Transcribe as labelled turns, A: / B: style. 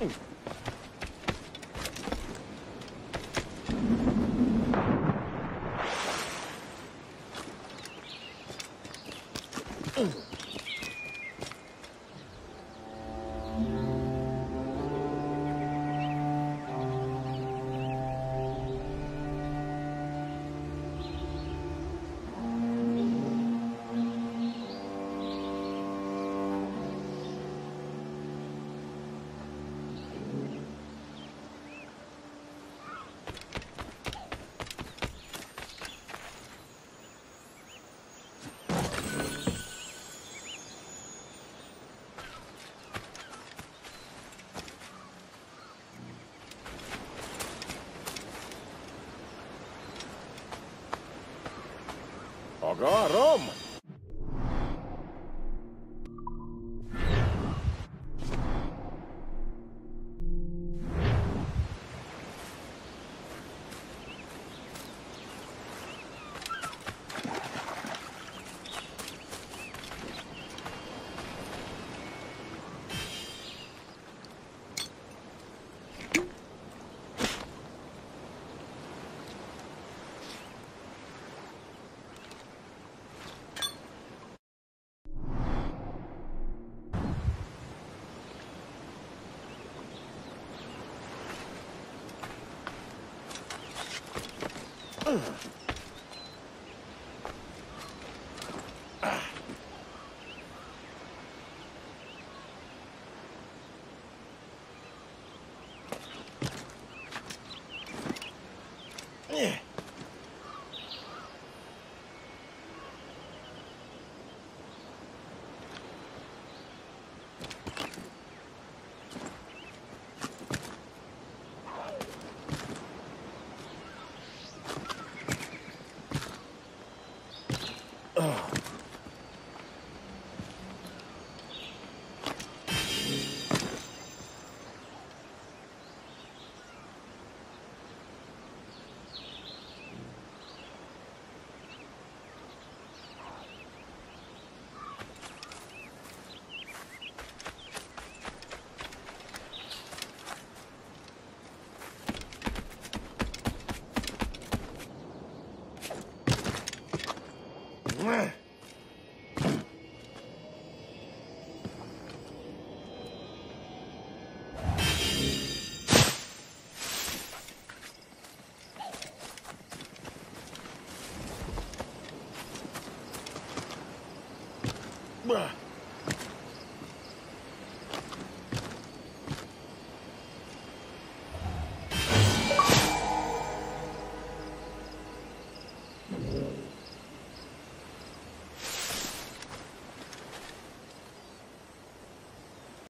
A: Oh.
B: Agora, Roma!
C: Ugh.
D: Bruh.